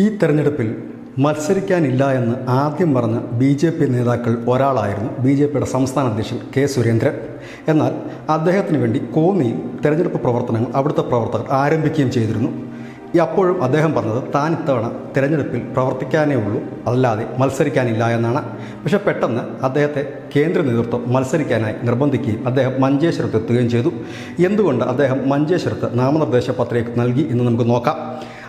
ഈ തെരഞ്ഞെടുപ്പിൽ മത്സരിക്കാനില്ല എന്ന് ആദ്യം പറഞ്ഞ ബി ജെ പി നേതാക്കൾ ഒരാളായിരുന്നു ബി ജെ പിയുടെ സംസ്ഥാന അധ്യക്ഷൻ കെ സുരേന്ദ്രൻ. എന്നാൽ അദ്ദേഹത്തിന് വേണ്ടി കോന്നിയിൽ തെരഞ്ഞെടുപ്പ് പ്രവർത്തനങ്ങൾ അവിടുത്തെ പ്രവർത്തകർ ആരംഭിക്കുകയും ചെയ്തിരുന്നു. അപ്പോഴും അദ്ദേഹം പറഞ്ഞത് താൻ ഇത്തവണ തിരഞ്ഞെടുപ്പിൽ പ്രവർത്തിക്കാനേ ഉള്ളൂ അല്ലാതെ മത്സരിക്കാനില്ല എന്നാണ്. പക്ഷേ പെട്ടെന്ന് അദ്ദേഹത്തെ കേന്ദ്ര നേതൃത്വം മത്സരിക്കാനായി നിർബന്ധിക്കുകയും അദ്ദേഹം മഞ്ചേശ്വരത്ത് എത്തുകയും ചെയ്തു. എന്തുകൊണ്ട് അദ്ദേഹം മഞ്ചേശ്വരത്ത് നാമനിർദ്ദേശ പത്രിക നൽകി എന്ന് നമുക്ക് നോക്കാം.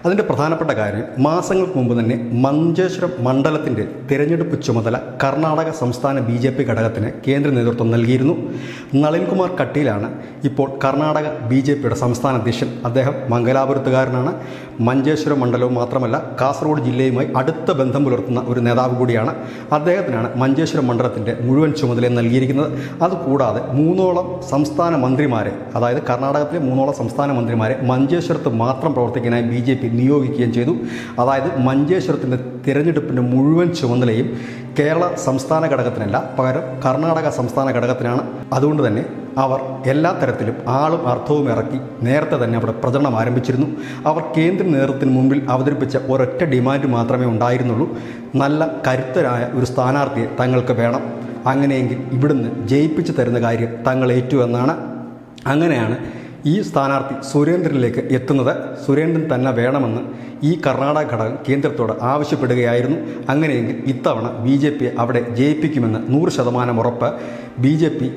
അതിന്റെ പ്രധാനപ്പെട്ട കാര്യം മാസങ്ങൾക്ക് മുമ്പ് തന്നെ മഞ്ചേശ്വരം മണ്ഡലത്തിന്റെ തിരഞ്ഞെടുപ്പ് ചുമതല കർണാടക സംസ്ഥാന ബി ജെ പി ഘടകത്തിന് കേന്ദ്ര നേതൃത്വം നൽകിയിരുന്നു. നളിൻകുമാർ കട്ടീലാണ് ഇപ്പോൾ കർണാടക ബി ജെ പിയുടെ സംസ്ഥാന അധ്യക്ഷൻ. അദ്ദേഹം മംഗലാപുരത്തുകാരനാണ്. മഞ്ചേശ്വരം മണ്ഡലവും മാത്രമല്ല കാസർഗോഡ് ജില്ലയുമായി അടുത്ത ബന്ധം പുലർത്തുന്ന ഒരു നേതാവ് കൂടിയാണ്. അദ്ദേഹത്തിനാണ് മഞ്ചേശ്വരം മണ്ഡലത്തിന്റെ മുഴുവൻ ചുമതലയും നൽകിയിരിക്കുന്നത്. അതുകൂടാതെ മൂന്നോളം സംസ്ഥാന മന്ത്രിമാരെ അതായത് കർണാടകത്തിലെ മൂന്നോളം സംസ്ഥാന മന്ത്രിമാരെ മഞ്ചേശ്വരത്ത് മാത്രം പ്രവർത്തിക്കാനായി ബി ജെ പി നിയോഗിക്കുകയും ചെയ്തു. അതായത് മഞ്ചേശ്വരത്തിന്റെ തിരഞ്ഞെടുപ്പിന്റെ മുഴുവൻ ചുമതലയും കേരള സംസ്ഥാന ഘടകത്തിനല്ല പകരം കർണാടക സംസ്ഥാന ഘടകത്തിനാണ്. അതുകൊണ്ട് തന്നെ അവർ എല്ലാ തരത്തിലും ആളും അർത്ഥവും ഇറക്കി നേരത്തെ തന്നെ അവിടെ പ്രചരണം ആരംഭിച്ചിരുന്നു. അവർ കേന്ദ്ര നേതൃത്വത്തിന് മുമ്പിൽ അവതരിപ്പിച്ച ഒരൊറ്റ ഡിമാൻഡ് മാത്രമേ ഉണ്ടായിരുന്നുള്ളൂ. നല്ല കരുത്തരായ ഒരു സ്ഥാനാർത്ഥിയെ തങ്ങൾക്ക് വേണം. അങ്ങനെയെങ്കിൽ ഇവിടുന്ന് ജയിപ്പിച്ചു തരുന്ന കാര്യം തങ്ങൾ ഏറ്റു എന്നാണ്. അങ്ങനെയാണ് ഈ സ്ഥാനാർത്ഥി സുരേന്ദ്രനിലേക്ക് എത്തുന്നത് സുരേന്ദ്രൻ തന്നെ വേണമെന്ന് ഈ കർണാടക ഘടകം കേന്ദ്രത്തോട് ആവശ്യപ്പെടുകയായിരുന്നു. അങ്ങനെയെങ്കിൽ ഇത്തവണ ബി ജെ അവിടെ ജയിപ്പിക്കുമെന്ന് നൂറ് ശതമാനം ഉറപ്പ്. B J P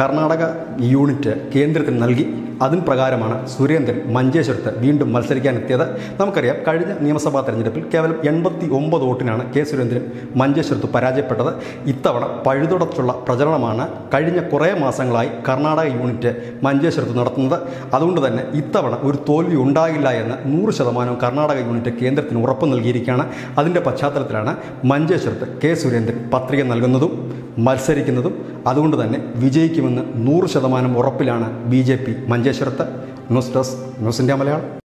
Karnataka unit കേന്ദ്രത്തിന് നൽകി. അതിന് പ്രകാരമാണ് സുരേന്ദ്രൻ മഞ്ചേശ്വരത്ത് വീണ്ടും മത്സരിക്കാനെത്തിയത്. നമുക്കറിയാം കഴിഞ്ഞ നിയമസഭാ തെരഞ്ഞെടുപ്പിൽ കേവലം എൺപത്തി ഒമ്പത് വോട്ടിനാണ് കെ സുരേന്ദ്രൻ മഞ്ചേശ്വരത്ത് പരാജയപ്പെട്ടത്. ഇത്തവണ പഴുതുടച്ചുള്ള പ്രചരണമാണ് കഴിഞ്ഞ കുറേ മാസങ്ങളായി കർണാടക യൂണിറ്റ് മഞ്ചേശ്വരത്ത് നടത്തുന്നത്. അതുകൊണ്ട് തന്നെ ഇത്തവണ ഒരു തോൽവി ഉണ്ടാകില്ല എന്ന് നൂറ് ശതമാനം കർണാടക യൂണിറ്റ് കേന്ദ്രത്തിന് ഉറപ്പ് നൽകിയിരിക്കുകയാണ്. അതിന്റെ പശ്ചാത്തലത്തിലാണ് മഞ്ചേശ്വരത്ത് കെ സുരേന്ദ്രൻ പത്രിക നൽകുന്നതും. മത്സരിക്കുന്നതും അതുകൊണ്ട് തന്നെ വിജയിക്കുമെന്ന് നൂറ് ശതമാനം ഉറപ്പിലാണ് ബി ജെ പി മഞ്ചേശ്വരത്ത്. News desk news India Malayalam.